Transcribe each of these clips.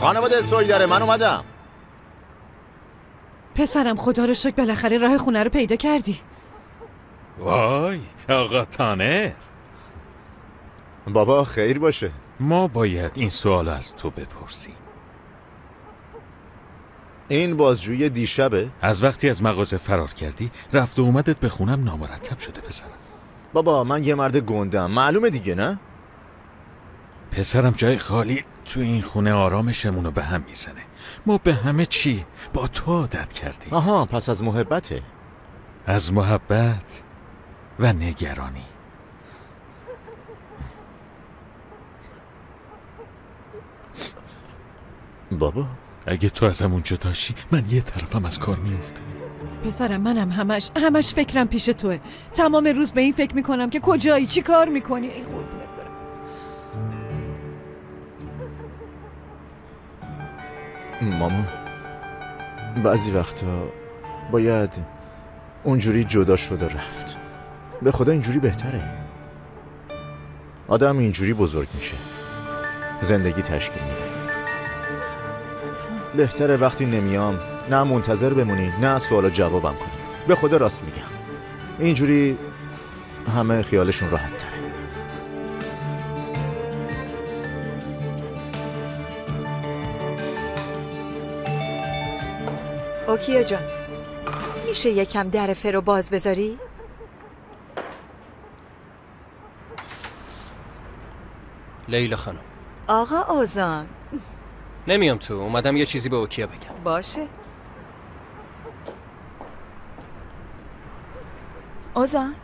خانواده سوی داره من اومدم. پسرم خدا رو شکر بالاخره راه خونه رو پیدا کردی. وای آقا تانر. بابا خیر باشه. ما باید این سوال از تو بپرسیم. این بازجوی دیشبه؟ از وقتی از مغازه فرار کردی رفت و اومدت به خونم نامرتب شده پسرم. بابا من یه مرد گندم. معلومه دیگه نه؟ پسرم جای خالی تو این خونه آرامشمون رو به هم می‌زنه. ما به همه چی با تو عادت کردیم. آها پس از محبته. از محبت و نگرانی. بابا. اگه تو ازمون جداشی من یه طرفم از کار میفته پسرم منم همش همش فکرم پیش توه. تمام روز به این فکر می‌کنم که کجایی چی کار می‌کنی؟ ای قربونت مامان. بعضی وقتا باید اونجوری جدا شده رفت. به خدا اینجوری بهتره. آدم اینجوری بزرگ میشه. زندگی تشکیل میده. بهتره وقتی نمیام نه منتظر بمونی نه سوال جوابم کنی. به خدا راست میگم. اینجوری همه خیالشون راحت تره اوکیا جان. میشه یکم در فرو باز بذاری؟ لیلا خانم. آقا اوزان. نمیام تو اومدم یه چیزی به اوکیا بگم. باشه. اوزان؟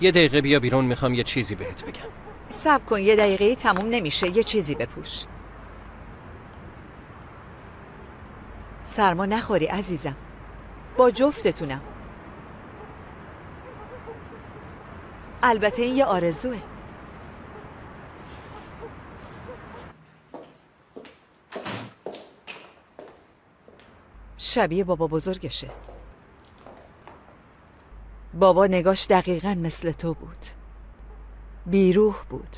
یه دقیقه بیا بیرون می‌خوام یه چیزی بهت بگم. سب کن یه دقیقه تموم نمیشه یه چیزی بپوش. سرما نخوری عزیزم. با جفتتونم. البته این یه آرزوه. شبیه بابا بزرگشه. بابا نگاش دقیقا مثل تو بود. بیروح بود.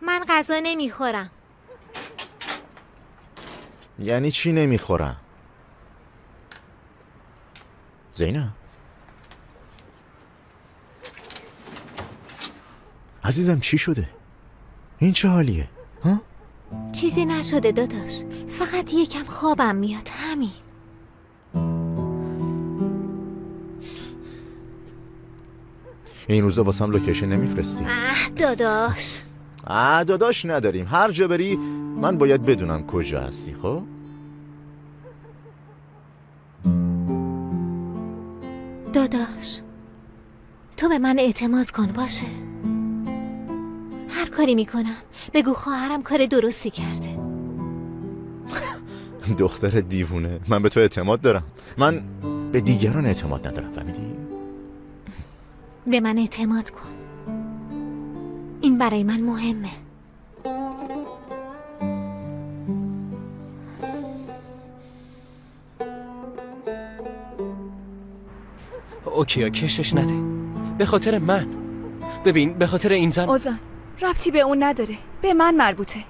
من غذا نمی‌خورم. یعنی چی نمی‌خورم؟ زینب عزیزم چی شده؟ این چه حالیه؟ ها؟ چیزی نشده داداش. فقط یکم خوابم میاد همین. این روزا واسم لوکیشن نمیفرستی؟ اه داداش. آه داداش نداریم. هر جا بری من باید بدونم کجا هستی خب؟ داداش تو به من اعتماد کن باشه؟ هر کاری می‌کنم بگو خواهرم کار درستی کرده. دختر دیوونه من به تو اعتماد دارم. من به دیگران اعتماد ندارم فهمیدی؟ به من اعتماد کن. این برای من مهمه. اوکیا کشش نده. به خاطر من. ببین به خاطر این زن اوزان ربطی به اون نداره. به من مربوطه.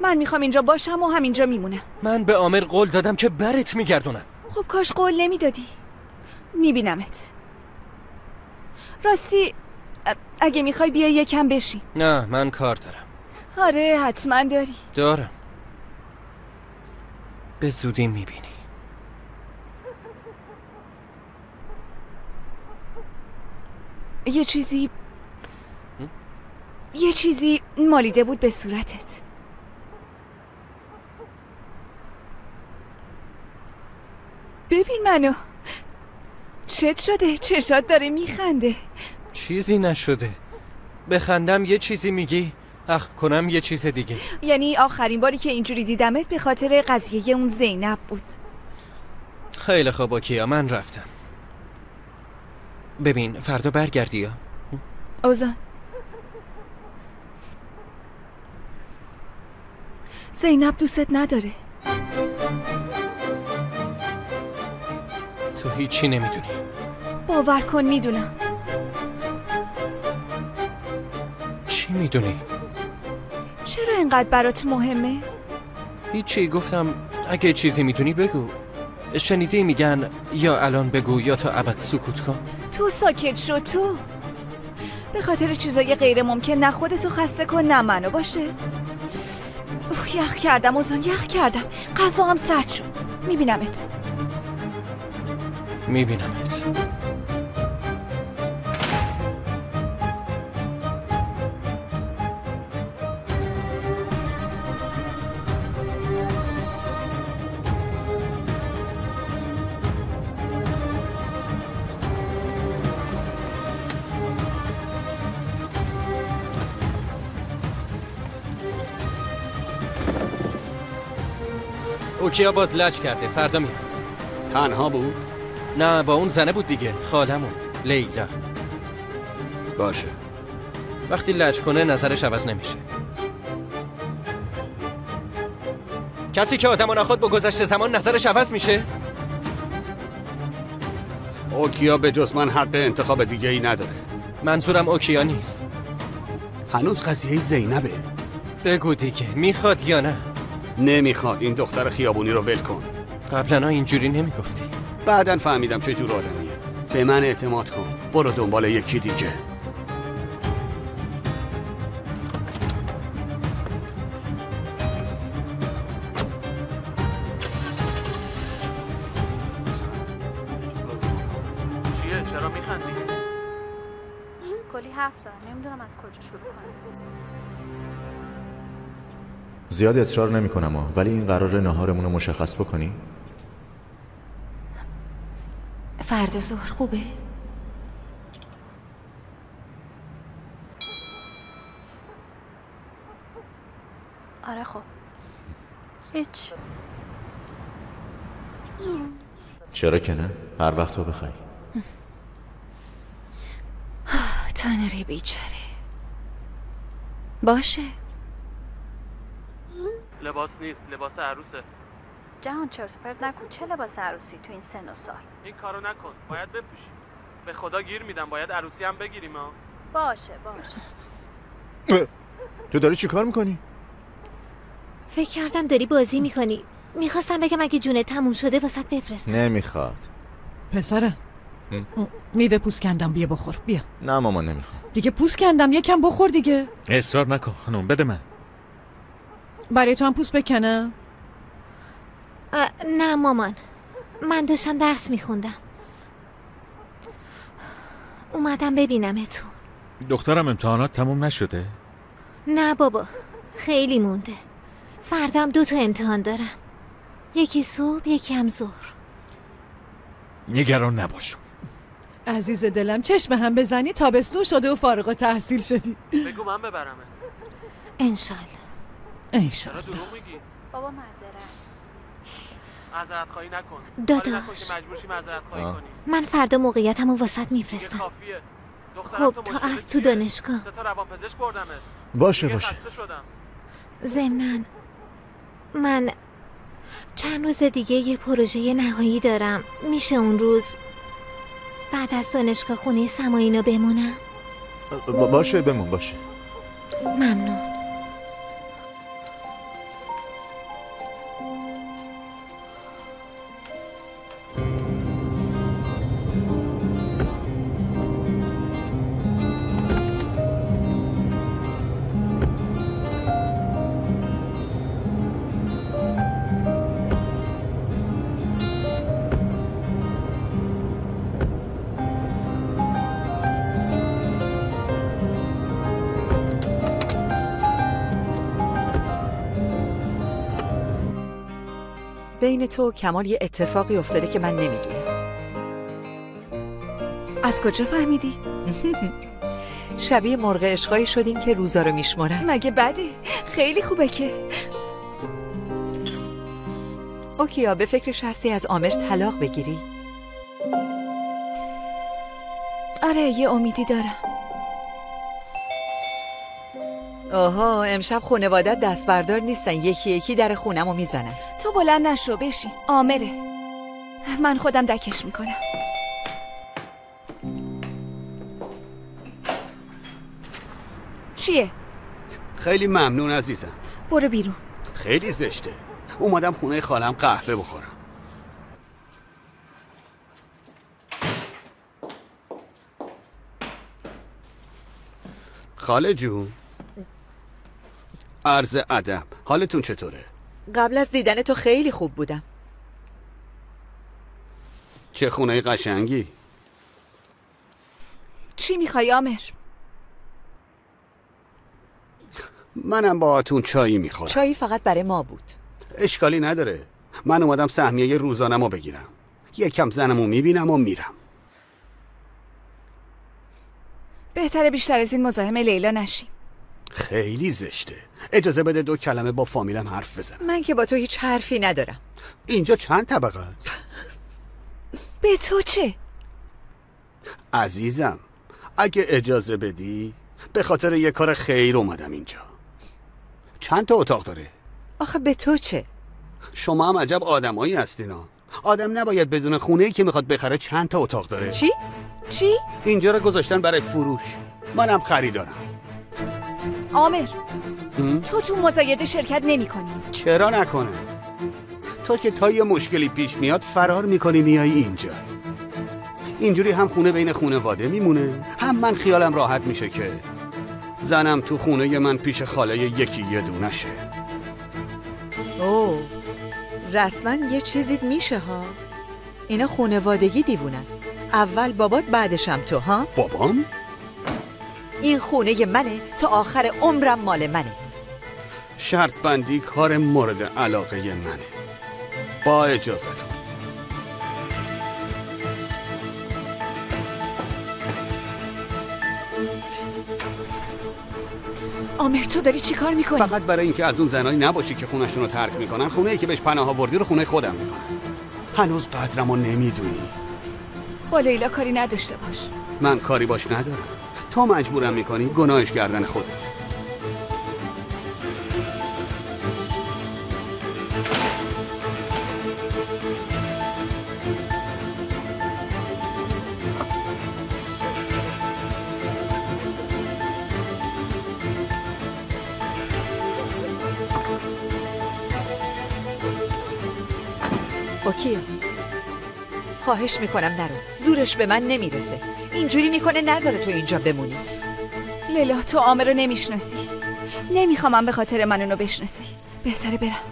من می‌خوام اینجا باشم و همینجا میمونم. من به آمر قول دادم که برت میگردونم. خب کاش قول نمی‌دادی. میبینمت. راستی اگه می‌خوای بیا یکم بشین. نه من کار دارم. آره حتما داری. دارم. به زودی می‌بینی. یه چیزی یه چیزی مالیده بود به صورتت. ببین منو. چت شده چشات داره میخنده. چیزی نشده. بخندم یه چیزی میگی اخ کنم یه چیز دیگه. یعنی آخرین باری که اینجوری دیدمت به خاطر قضیه اون زینب بود. خیلی خوب اوکیا من رفتم. ببین فردا برگردی. یا اوزان زینب دوستت نداره. تو هیچی نمی‌دونی. باور کن می‌دونم. چی می‌دونی؟ انقدر برات مهمه؟ هیچی گفتم اگه چیزی می‌دونی بگو. شنیدی میگن یا الان بگو یا تا ابد سکوت کن. تو ساکت شو تو. به خاطر چیزای غیر ممکن نه خودتو خسته کن نه منو باشه؟ اوه یخ کردم اوزان یخ کردم. غذا هم سرد شد. میبینمت. میبینمت اوکیا باز لج کرده فردا میاد. تنها بود؟ نه با اون زنه بود دیگه خالمون لیلا. باشه. وقتی لج کنه نظرش عوض نمیشه. کسی که آدم و ناخود با گذشته زمان نظرش عوض میشه؟ اوکیا به جز من حق انتخاب دیگه ای نداره. منظورم اوکیا نیست. هنوز قضیه زینبه. بگو دیگه می‌خواد یا نه؟ نمی‌خواد این دختر خیابونی رو ول کن. قبلا اینجوری نمی‌گفتی. بعدا فهمیدم چه جور آدمیه. به من اعتماد کن. برو دنبال یکی دیگه. زیاد اصرار نمی کنم ولی این قرار نهارمون رو مشخص بکنی؟ فردا ظهر خوبه؟ آره خب هیچ چرا که نه؟ هر وقت تو بخوای تنره بیچاره باشه لباس نیست لباس عروسه. جهان چرت پرت نکن چه لباس عروسی تو این سن و سال؟ این کارو نکن باید بپوشی. به خدا گیر میدم باید عروسی هم بگیریم ها باشه باشه. تو داری چی کار می‌کنی؟ فکر کردم داری بازی می‌کنی. می‌خواستم بگم اگه جونه تموم شده واسط بفرستم. نمی‌خواد. پسرم میوه پوست کندم بیا بخور بیا. نه مامان نمی‌خوام. دیگه پوست کندم یکم بخور دیگه. اصرار نکن خانم بده من. برای تو هم پوست بکنم نه مامان. من داشتم درس میخوندم. اومدم ببینم تو دخترم امتحانات تموم نشده؟ نه بابا خیلی مونده. فردا هم دو تا امتحان دارم. یکی صبح یکی هم ظهر. نگران نباش عزیز دلم چشم هم بزنی تابستون شده و فارغ و تحصیل شدی. بگو من ببرمت. انشالله انشالله بابا معذرت. معذرت خواهی نکن داداش. خواهی من فردا موقعیتم و وسط دیگه میفرستم. کافیه. دخترم خب تو تا از تو؟ دانشگاه. باشه باشه. خسته شدم. ضمناً من چند روز دیگه یه پروژه نهایی دارم. میشه اون روز بعد از دانشگاه خونه سمایینا بمونم؟ با- باشه بمون باشه. ممنون. بین تو و کمال یه اتفاقی افتاده که من نمی‌دونم. از کجا فهمیدی؟ شبیه مرغ عشقایی شدین که روزا رو میشمارن مگه بده؟ خیلی خوبه که. اوکیا به فکرش هستی از آمر طلاق بگیری. آره یه امیدی دارم. آها امشب خانوادت دست بردار نیستن. یکی یکی در خونم رو می‌زنن. تو بلند نشو بشین. آمره من خودم دکش می‌کنم. چیه؟ خیلی ممنون عزیزم. برو بیرون. خیلی زشته. اومدم خونه خالم قهوه بخورم. خاله جون. عرض ادب. حالتون چطوره؟ قبل از دیدن تو خیلی خوب بودم. چه خونه قشنگی؟ چی می‌خوای آمر؟ منم با آتون چایی می‌خورم. چایی فقط برای ما بود. اشکالی نداره. من اومدم سهمیه روزانمو بگیرم. یکم زنمو می‌بینم و میرم. بهتره بیشتر از این مزاحم لیلا نشیم. خیلی زشته. اجازه بده دو کلمه با فامیلم حرف بزنم من که با تو هیچ حرفی ندارم اینجا چند طبقه است؟ به تو چه؟ عزیزم اگه اجازه بدی به خاطر یه کار خیر اومدم اینجا چند تا اتاق داره؟ آخه به تو چه؟ شما هم عجب آدمایی هستینا آدم نباید بدون خونه ای که می‌خواد بخره چند تا اتاق داره چی؟ چی؟ اینجا رو گذاشتن برای فروش منم خریدارم آمر؟ تو تو مزایده شرکت نمی کنی چرا نکنه؟ تو که تا یه مشکلی پیش میاد فرار می‌کنی میای اینجا. اینجوری هم خونه بین خونواده میمونه. هم من خیالم راحت میشه که زنم تو خونه من پیش خاله یکی یه دونشه اوه رسما یه چیزیت میشه ها. اینا خونوادگی دیوونن. اول بابات بعدشم تو ها؟ بابام؟ این خونه منه تا آخر عمرم مال منه. شرط بندی کار مورد علاقه منه. با اجازتون. آمر تو داری چی کار می‌کنی؟ فقط برای اینکه از اون زنایی نباشی که خونشون رو ترک می‌کنن خونه ای که بهش پناه آوردی رو خونه خودم می‌کنن هنوز قدرمو نمی‌دونی. با لیلا کاری نداشته باش. من کاری باش ندارم. تو مجبورم می‌کنی گناهش گردن خودت. خواهش می‌کنم نرو. زورش به من نمی‌رسه. اینجوری می‌کنه نذاره تو اینجا بمونی. لیلا تو آمر رو نمی‌شناسی. نمی‌خوام به خاطر من اونو بشناسی. بهتره برم.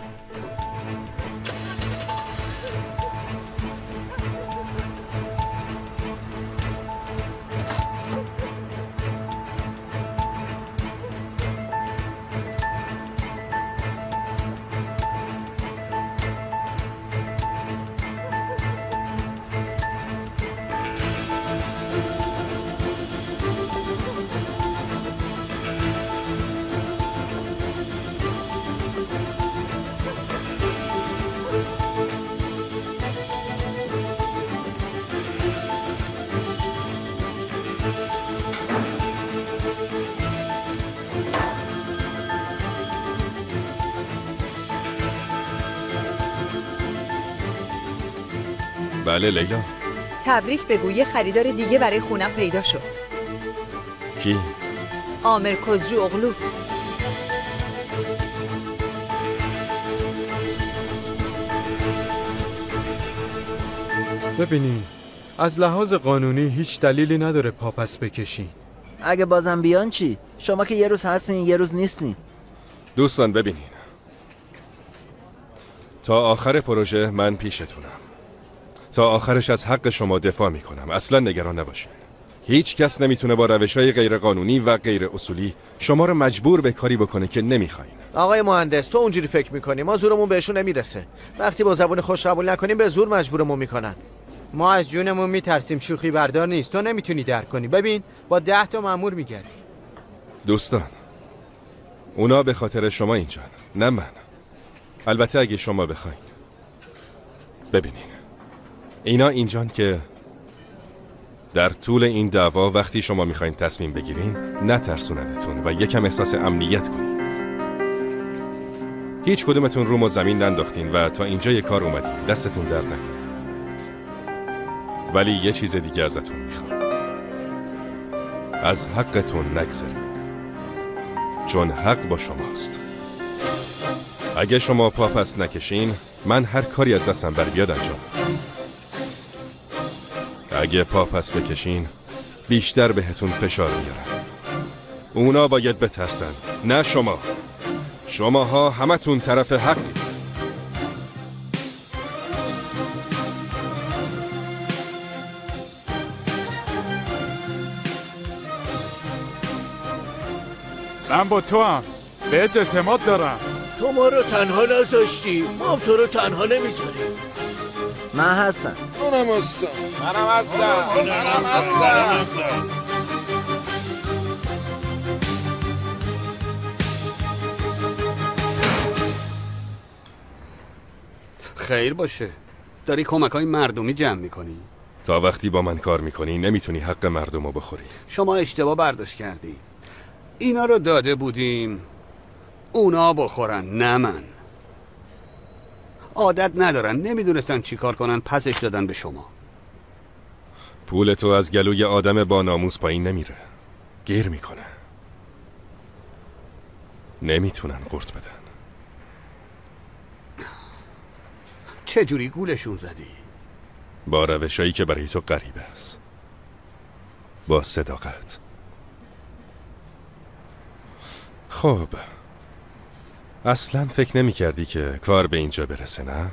بله لیلا. تبریک بگو یه خریدار دیگه برای خونم پیدا شد. کی؟ آمر کزجو اغلو. ببینین از لحاظ قانونی هیچ دلیلی نداره پاپس بکشین. اگه بازم بیان چی؟ شما که یه روز هستین یه روز نیستین. دوستان ببینین. تا آخر پروژه من پیشتونم. تا آخرش از حق شما دفاع می‌کنم. اصلا نگران نباشین هیچ کس نمی‌تونه با روش های غیر قانونی و غیر اصولی شما رو مجبور به کاری بکنه که نمی‌خواین. آقای مهندس تو اونجوری فکر می‌کنی. ما زورمون بهشون نمی‌رسه. وقتی با زبون خوش قبول نکنیم به زور مجبورمون می‌کنن. ما از جونمون میترسیم. شوخی بردار نیست. تو نمی‌تونی درک کنی. ببین با ده تا مامور میگردی. دوستان اونا به خاطر شما اینجان. نه من. البته اگه شما بخواین. ببینین. اینا اینجان که در طول این دعوا وقتی شما می‌خواین تصمیم بگیرین نترسوندتون و یکم احساس امنیت کنین. هیچ کدومتون روم و زمین ننداختین و تا اینجا یه کار اومدین. دستتون درد نکنه. ولی یه چیز دیگه ازتون می‌خوام. از حقتون نگذرین چون حق با شماست. اگه شما پا پس نکشین من هر کاری از دستم بر بیاد انجام. اگه پا پس بکشین بیشتر بهتون فشار میارم. اونا باید بترسن نه شما. شماها همتون طرف حقی. من با تو هم. بهت اعتماد دارم. تو ما رو تنها نذاشتی. ما هم تو رو تنها نمی‌ذاریم. من هستم. منم هستم. منم هستم. منم هستم خیر باشه. داری کمک های مردمی جمع می‌کنی؟ تا وقتی با من کار می‌کنی نمی‌تونی حق مردم رو بخوری. شما اشتباه برداشت کردی. اینا رو داده بودیم. اونا بخورن نه من. عادت ندارن نمی‌دونستن چی کار کنن پسش دادن به شما. پول تو از گلوی آدم با ناموس پایین نمیره. گیر می‌کنه. نمی‌تونن قرط بدن. چه جوری گولشون زدی؟ با روشایی که برای تو غریبه است. با صداقت. خب. اصلا فکر نمی کردی که کار به اینجا برسه نه؟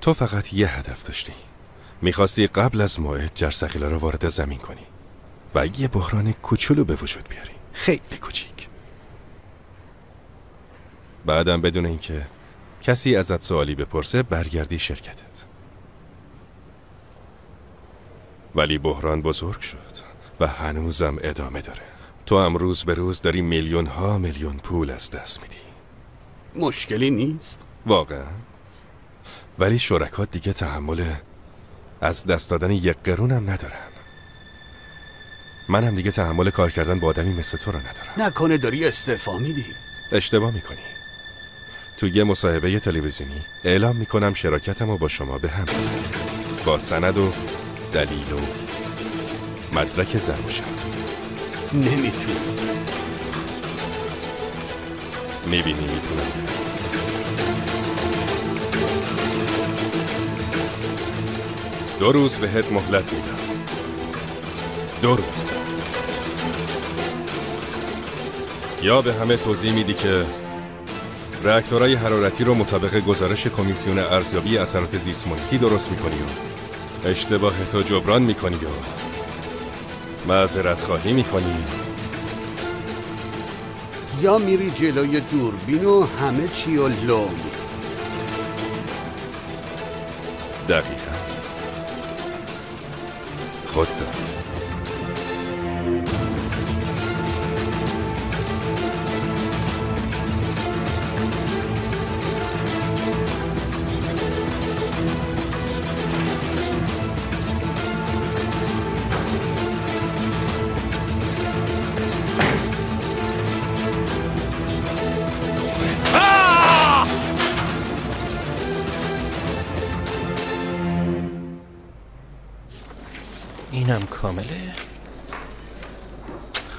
تو فقط یه هدف داشتی. می‌خواستی قبل از موعد جرسقیلا رو وارد زمین کنی و یه بحران کوچولو به وجود بیاری. خیلی کوچیک. بعدم بدون اینکه کسی ازت سوالی بپرسه برگردی شرکتت. ولی بحران بزرگ شد و هنوزم ادامه داره. تو هم روز به روز داری میلیون ها میلیون پول از دست میدی. مشکلی نیست؟ واقعا. ولی شرکات دیگه تحمل از دست دادن یک قرونم ندارن منم دیگه تحمل کار کردن با آدمی مثل تو رو ندارم. نکنه داری استعفا میدی. اشتباه می‌کنی. تو یه مصاحبه تلویزیونی اعلام می‌کنم شراکتم رو با شما به هم. با سند و دلیل و مدرک زرمشم نمی‌تونی می‌بینی می‌تونم. دو روز بهت مهلت میدم. دو روز. یا به همه توضیح میدی که reaktorهای حرارتی رو مطابق گزارش کمیسیون ارزیابی اثرات زیست محیطی درست می‌کنی و اشتباه تو جبران می‌کنی و معذرت خواهی می‌کنی. یا میری جلوی دوربین و همه چی و لو. دقیقا خود اینم کامله.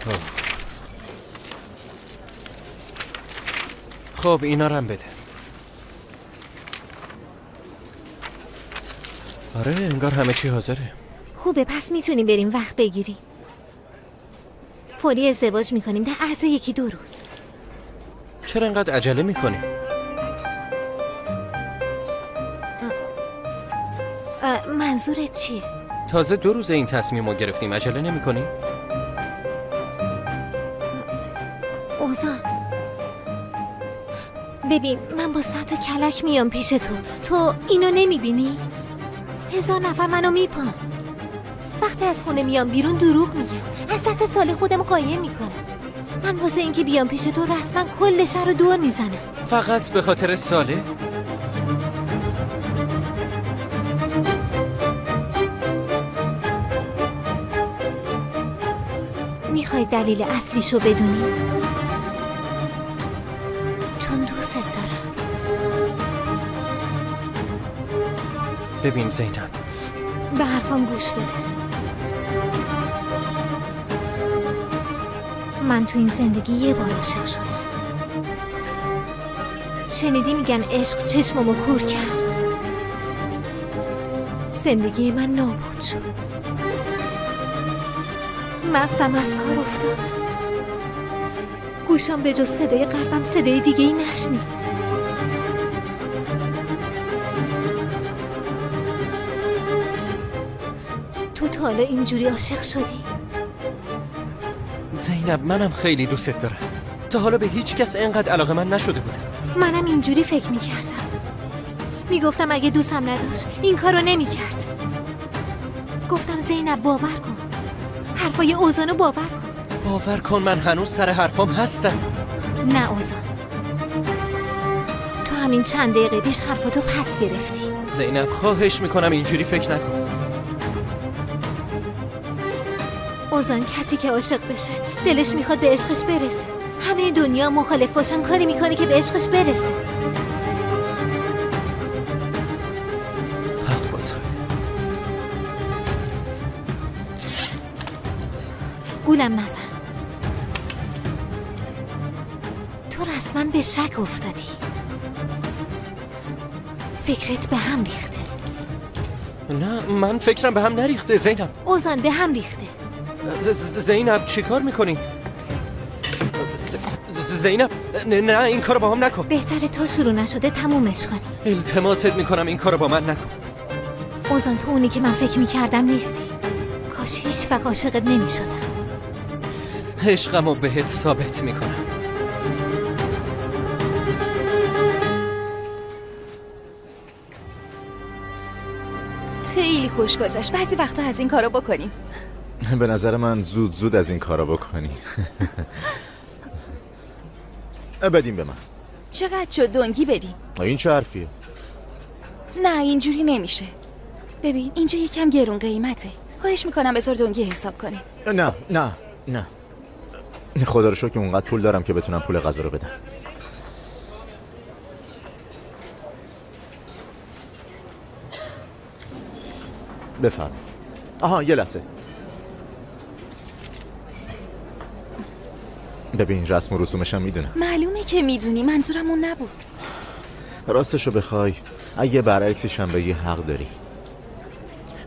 خب. خب اینا رو هم بده. آره انگار همه چی حاضره. خوبه پس می‌تونیم بریم وقت بگیریم. فوری ازدواج می‌کنیم در عرض یکی دو روز. چرا انقدر عجله می‌کنی؟ اه، منظورت چیه؟ تازه دو روز این تصمیم رو گرفتیم. عجله نمی کنی؟ اوزان. ببین من با صد کلک میام پیش تو. تو اینو نمی‌بینی؟ هزار نفر منو میپام وقتی از خونه میام بیرون دروغ میگم از دست سال خودم قایم می‌کنم من واسه اینکه بیام پیش تو رسما کل شهر رو دور می‌زنم. فقط به خاطر ساله؟ دلیل اصلیشو بدونی؟ چون دوست دارم. ببین زینب. به حرفام گوش بده. من تو این زندگی یه بار عاشق شدم. شنیدی میگن عشق چشممو کور کرد. زندگی من نابود شد. مغزم از کار افتاد. گوشم به جز صدای قلبم صدای دیگه ای نشنید. تو تا حالا اینجوری عاشق شدی. زینب منم خیلی دوست دارم. تا حالا به هیچ کس اینقدر علاقه من نشده بودم. منم اینجوری فکر می‌کردم. می‌گفتم اگه دوستم نداشت این کارو نمی‌کرد. گفتم زینب باور کن. حرفای اوزانو باور کن. باور کن من هنوز سر حرفام هستم. نه اوزان. تو همین چند دقیقه پیش حرفاتو پس گرفتی. زینب خواهش می‌کنم اینجوری فکر نکن. اوزان کسی که عاشق بشه دلش می‌خواد به عشقش برسه. همه دنیا مخالف باشن کاری می‌کنه که به عشقش برسه. گولم نزن تو رسما به شک افتادی. فکرت به هم ریخته. نه من فکرم به هم نریخته زینب. اوزان به هم ریخته. زینب چی کار می‌کنی؟ زینب نه, نه این کارو با هم نکن. بهتره تا شروع نشده تمومش کنی. التماست می‌کنم این کارو با من نکن. اوزان تو اونی که من فکر می‌کردم نیستی. کاش هیچ وقت عاشقت نمی‌شدم. عشقمو بهت ثابت می‌کنم. خیلی خوش گذشت. بعضی وقتا از این کارو بکنیم به نظر من زود زود از این کارا بکنی. بدیم به من. چقدر شد دنگی بدیم این چه حرفیه؟ نه اینجوری نمیشه. ببین اینجا یکم گرون قیمته. خواهش می‌کنم بذار دنگی حساب کنی. نه نه نه. خدا رو شکر اونقدر پول دارم که بتونم پول غذا رو بدم. بفرم آها یه لحظه. ببین رسم و رسومشم می‌دونم. معلومه که می‌دونی منظورم اون نبود. راستشو بخوای. اگه برعکسشم بگی حق داری.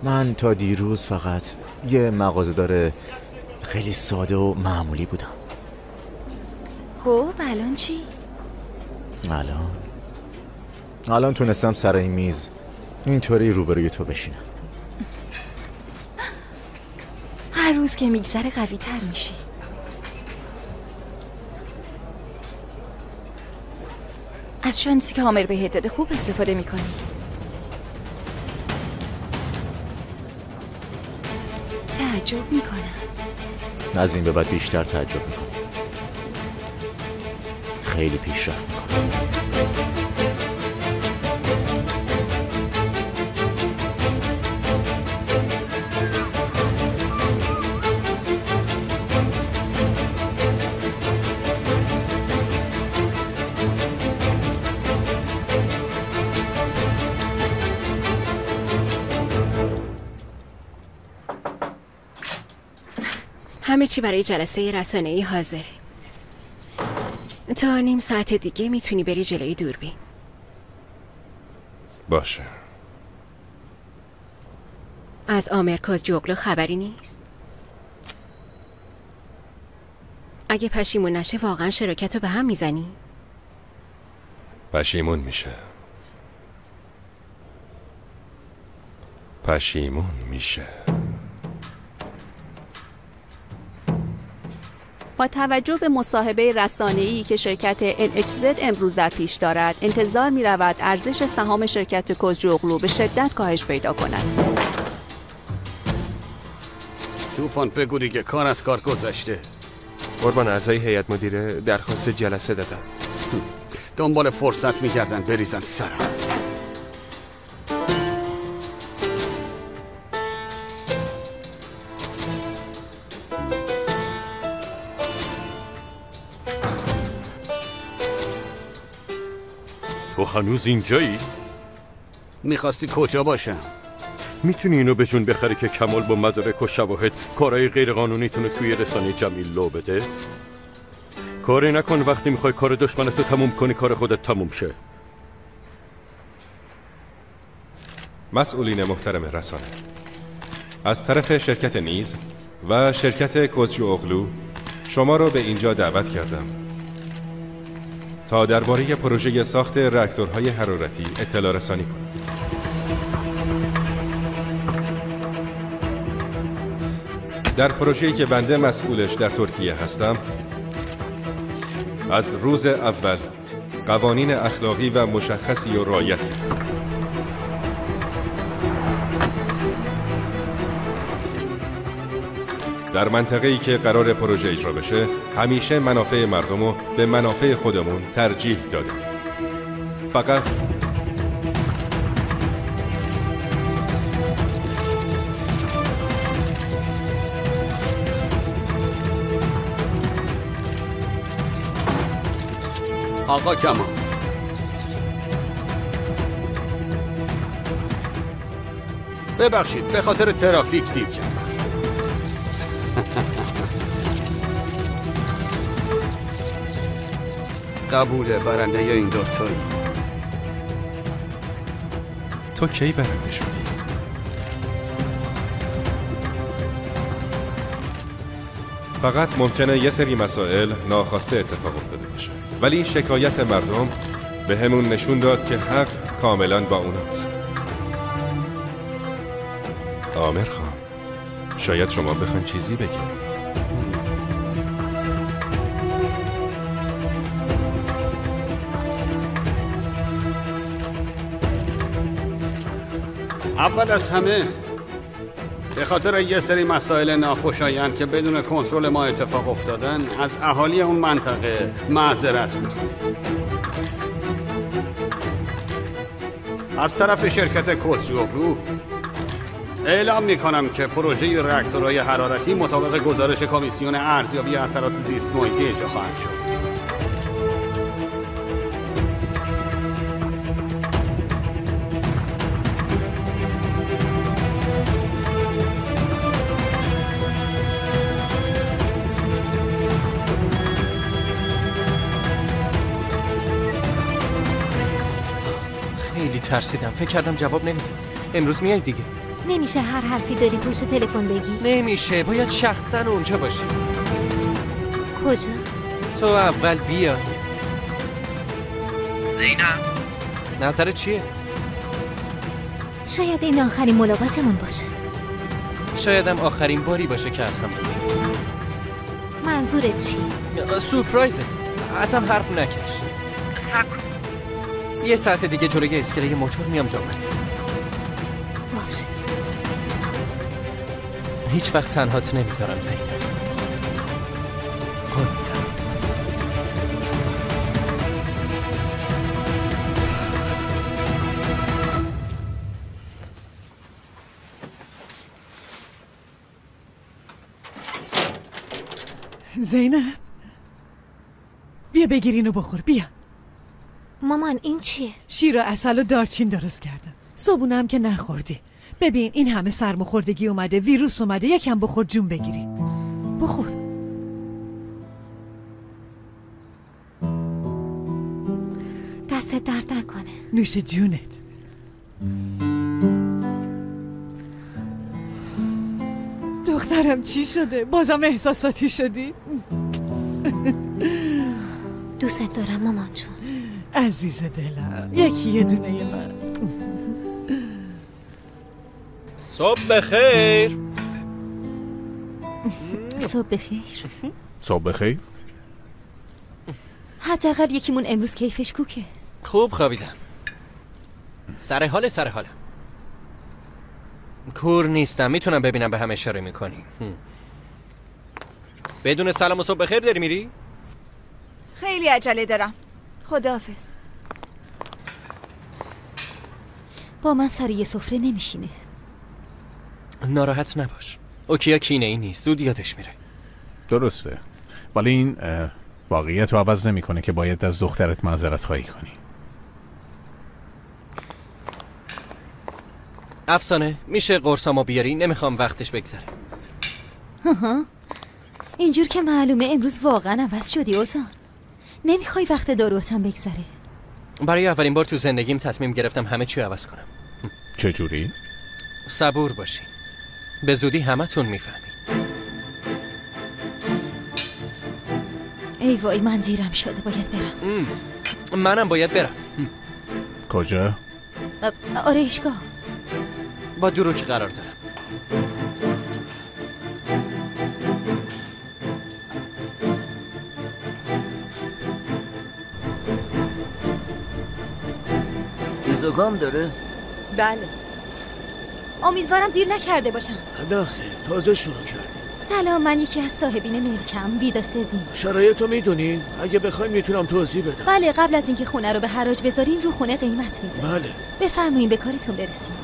من تا دیروز فقط یه مغازه خیلی ساده و معمولی بودم. خب الان چی؟ الان؟ الان تونستم سر این میز اینطوری روبروی تو بشینم. هر روز که میگذره قوی تر میشی. از شانسی که عامر بهت داده خوب استفاده می‌کنی. تعجب می‌کنم. از این به بعد بیشتر تعجب می‌کنم. خیلی پیشرفت می‌کنم. همه چی برای جلسه رسانه ای حاضره. تا نیم ساعت دیگه می‌تونی بری جلوی دوربین. باشه. از آمرکاز جوگلو خبری نیست؟ اگه پشیمون نشه واقعا شراکت رو به هم می‌زنی؟ پشیمون میشه. پشیمون میشه. با توجه به مصاحبه رسانه‌ای که شرکت NHZ امروز در پیش دارد انتظار می رود ارزش سهام شرکت کوزجوغلو به شدت کاهش پیدا کند. توفان بگو دیگه کار از کار گذشته. قربان اعضای هیئت مدیره درخواست جلسه دادن. دنبال فرصت میگردن بریزن سرم. هنوز اینجایی؟ می‌خواستی کجا باشم می‌تونی اینو به جون بخری که کمال با مدارک و شواهد کارهای غیر قانونیتون توی رسانه جمیل لو بده؟ کاری نکن وقتی می‌خوای کار دشمنتو تموم کنی کار خودت تموم شه مسئولین محترم رسانه از طرف شرکت نیز و شرکت کوچو اغلو شما را به اینجا دعوت کردم تا درباره پروژه ساخت راکتورهای حرارتی اطلاع رسانی کنم در پروژه‌ای که بنده مسئولش در ترکیه هستم از روز اول قوانین اخلاقی و مشخصی و کردم در منطقه ای که قرار پروژه اجرا بشه همیشه منافع مردم رو به منافع خودمون ترجیح دادیم. فقط آقا کما ببخشید به خاطر ترافیک دیر کردم. قبوله برنده این دوتایی؟ تو کی برنده شدی؟ فقط ممکنه یه سری مسائل ناخواسته اتفاق افتاده باشه. ولی شکایت مردم به همون نشون داد که حق کاملا با اوناست. آمر خان شاید شما بخواین چیزی بگید اول از همه به خاطر یه سری مسائل ناخوشایند که بدون کنترل ما اتفاق افتادن از اهالی اون منطقه معذرت می‌خوایم از طرف شرکت کوزیوغلو اعلام می‌کنم که پروژه راکتورهای حرارتی مطابق گزارش کمیسیون ارزیابی اثرات زیست محیطی اجرا خواهد شد. ترسیدم. فکر کردم جواب نمیده. امروز میای دیگه. نمیشه هر حرفی داری پشت تلفن بگی. نمیشه. باید شخصا اونجا باشی. کجا؟ تو اول بیا. زینب نظر چیه؟ شاید این آخرین ملاقاتمون باشه. شایدم آخرین باری باشه که از هم دوریم منظورت چی؟ سورپرایزه. ازم حرف نکش. یه ساعت دیگه جلوی اسکله موتور میام دنبالت. باشه. هیچ وقت تنهات نمی‌ذارم زینب قول میدم زینب بیا بگیر اینو بخور بیا. مامان این چیه؟ شیر و اصل و دارچین درست کردم. صبونه هم که نخوردی. ببین این همه سرماخوردگی اومده ویروس اومده یکم بخور جون بگیری. بخور. دستت درد نکنه. نوش جونت. دخترم چی شده؟ بازم احساساتی شدی؟ دوستت دارم مامان جون. عزیز دلم یکی یه دونه من. صبح بخیر. صبح بخیر. صبح بخیر. حداقل یکیمون امروز کیفش کوکه. خوب خوابیدم. سر حال سر حالم کور نیستم می‌تونم ببینم به هم اشاره می‌کنی. بدون سلام و صبح بخیر داری میری؟ خیلی عجله دارم. خداحافظ. با من سر یه سفره نمیشینه. ناراحت نباش. اوکیا کینه ای نیست. زود یادش میره. درسته. ولی این واقعیت رو عوض نمی‌کنه که باید از دخترت معذرت خواهی کنی. افسانه میشه قرصامو بیاری؟ نمی‌خوام وقتش بگذره. اینجور که معلومه امروز واقعا عوض شدی اوزان. نمی‌خوای وقت داروتم بگذره. برای اولین بار تو زندگیم تصمیم گرفتم همه چی رو عوض کنم. چجوری؟ صبور باشی. به زودی همتون می‌فهمی. ای وای من دیرم شده باید برم. منم باید برم. کجا؟ ا- آرایشگاه. با دروک قرار دارم. ایزوگام داره؟ بله. امیدوارم دیر نکرده باشم. خیر تازه شروع کردیم. سلام من یکی از صاحبین ملکم ویدا سزین شرایط رو می‌دونین اگه بخواین می‌تونم توضیح بدم. بله قبل از اینکه خونه رو به حراج بذاریم رو خونه قیمت می‌ذاریم. بله. بفرمایین به کارتون برسیم.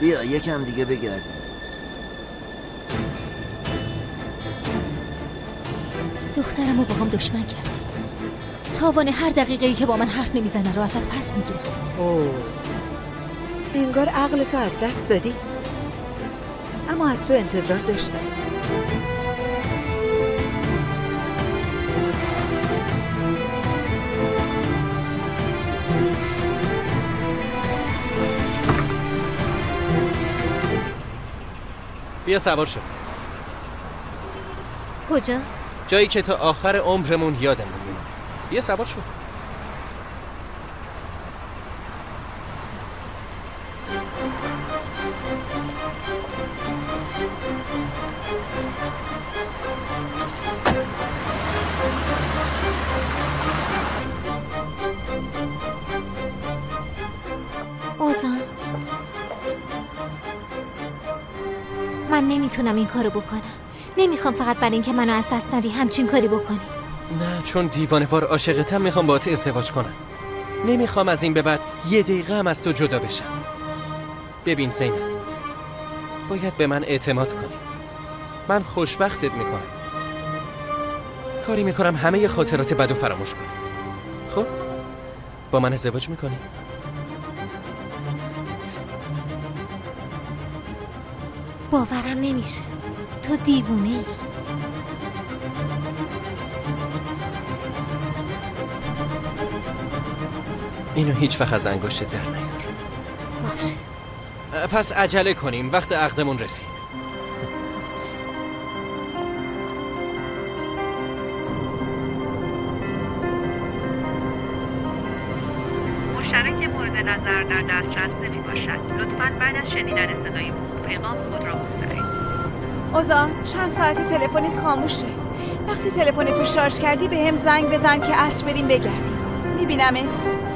بیا یکم دیگه بگردیم دخترم رو با هم دشمن کردی تاوان هر دقیقه ای که با من حرف نمی‌زنه رو ازت پس می‌گیره اوه انگار عقل تو از دست دادی. اما از تو انتظار داشتم. بیا سوار شو. کجا؟ جایی که تا آخر عمرمون یادمون میمونه. بیا سوار شو. من نمی‌تونم این کارو بکنم. نمی‌خوام فقط برای اینکه منو از دست ندی همچین کاری بکنی. نه چون دیوانوار عاشقتم می‌خوام با تو ازدواج کنم. نمی‌خوام از این به بعد یه دقیقه هم از تو جدا بشم. ببین زینب باید به من اعتماد کنی. من خوشبختت می‌کنم. کاری می‌کنم همه خاطرات بد و فراموش کنی. خب؟ با من ازدواج می‌کنی؟ باورم نمیشه. تو دیوونه ای اینو هیچ وقت از انگشت در نیار. باشه. پس عجله کنیم. وقت عقدمون رسید. مشترک مورد نظر در دسترس نمی باشد لطفا بعد از شنیدن صدای بوق پیغام خود را بگذارید. اوزان چند ساعت تلفنت خاموشه. وقتی تلفن تو شارژ کردی به هم زنگ بزن که عصر بریم بگردیم. میبینمت؟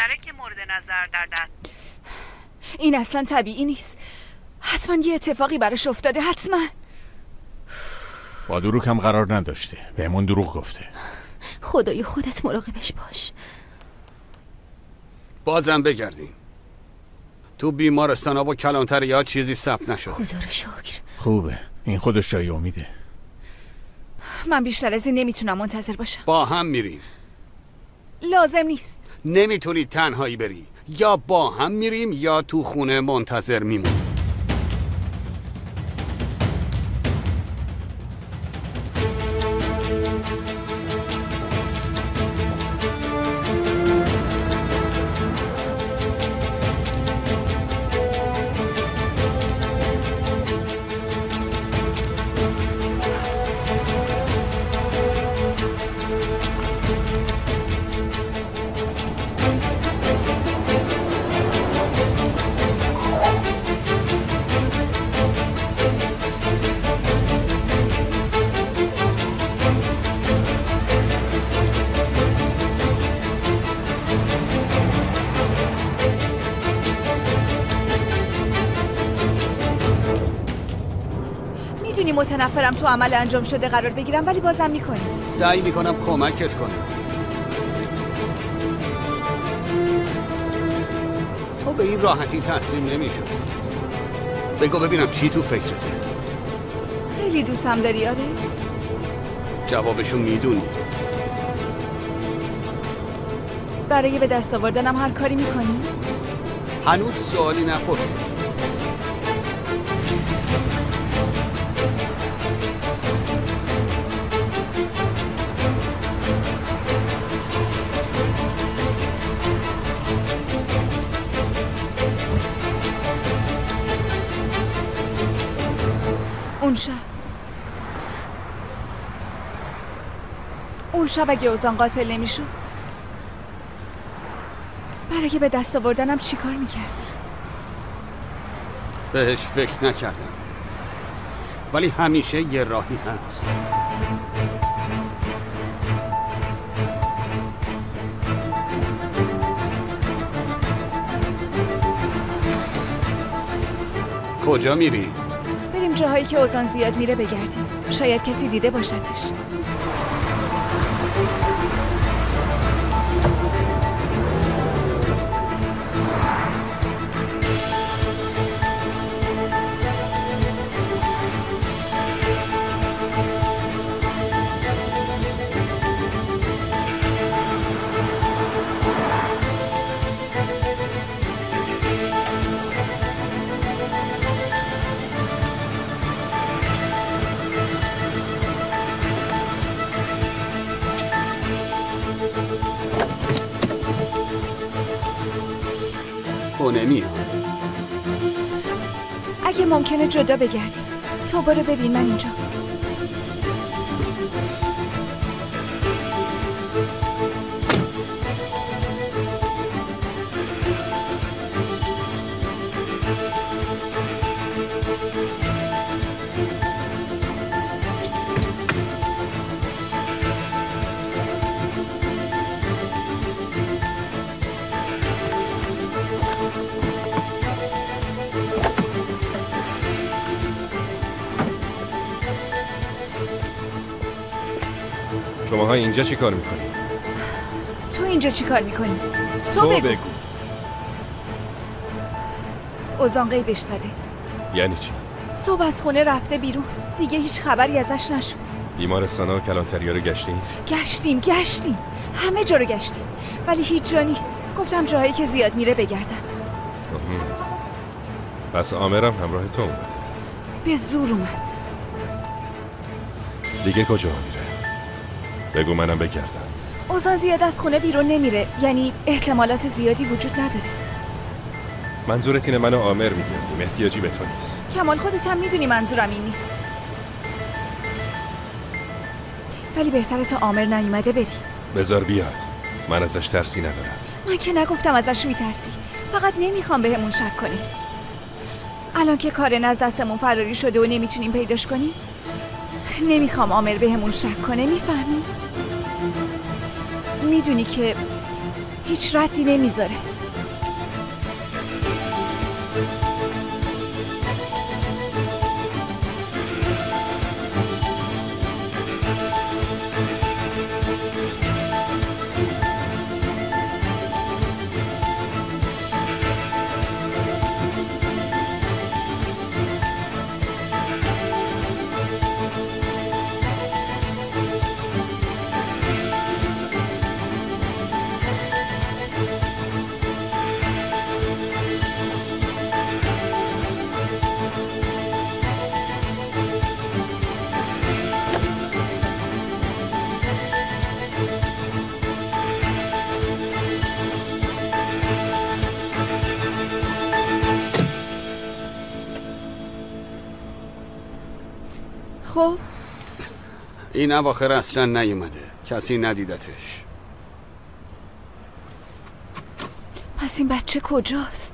مشترک مورد نظر در دست. این اصلا طبیعی نیست. حتما یه اتفاقی براش افتاده حتما. با دروغ هم قرار نداشته. بهمون دروغ گفته. خدای خودت مراقبش باش. بازم بگردیم. تو بیمارستان و کلانتر یا چیزی ثبت نشد خدا رو شکر. خوبه. این خودش جای امیده. من بیشتر از این نمی‌تونم منتظر باشم. با هم میریم. لازم نیست. نمی‌تونی تنهایی بری. یا با هم میریم یا تو خونه منتظر میمونیم متنفرم تو عمل انجام شده قرار بگیرم ولی بازم می‌کنی. سعی می‌کنم کمکت کنم تو به این راحتی تسلیم نمی‌شد بگو ببینم چی تو فکرته. خیلی دوستم داری آره؟ جوابشو می‌دونی. برای به دست آوردنم هر کاری می‌کنی؟ هنوز سوالی نپرسی. شب اگه اوزان قاتل نمی‌شد. برای به دست آوردنم چیکار می‌کردی بهش فکر نکردم. ولی همیشه یه راهی هست. کجا میری؟ بریم جاهایی که اوزان زیاد میره بگردیم. شاید کسی دیده باشدش. نمیاد اگه ممکنه جدا بگردیم تو برو ببین من اینجا. شماها اینجا چی کار می‌کنید؟ تو اینجا چی کار می‌کنی؟ تو, تو بگو, بگو اوزان قیبش زده یعنی چی؟ صبح از خونه رفته بیرون دیگه هیچ خبری ازش نشد بیمارستان ها و کلانتریا رو گشتین؟ گشتیم گشتیم همه جا رو گشتیم ولی هیچ جا نیست گفتم جاهایی که زیاد میره بگردم. پس آمرم همراه تو اومده به زور اومد دیگه کجا؟ بگو منم بگردم اوزان زیاد از خونه بیرون نمیره. یعنی احتمالات زیادی وجود نداره. منظورت اینه منو آمر میگردیم احتیاجی به تو نیست. کمال خودت هم می‌دونی منظورم این نیست. ولی بهتره تا آمر نیومده بری. بذار بیاد. من ازش ترسی ندارم. من که نگفتم ازش میترسی. فقط نمی‌خوام بهمون شک کنی. الان که کارن از دستمون فراری شده و نمی‌تونیم پیداش کنیم نمی‌خوام آمر بهمون شک کنه می‌فهمی؟ می‌دونی که هیچ ردی نمی‌ذاره. خب؟ این اواخر اصلا نیومده. کسی ندیدتش. پس این بچه کجاست؟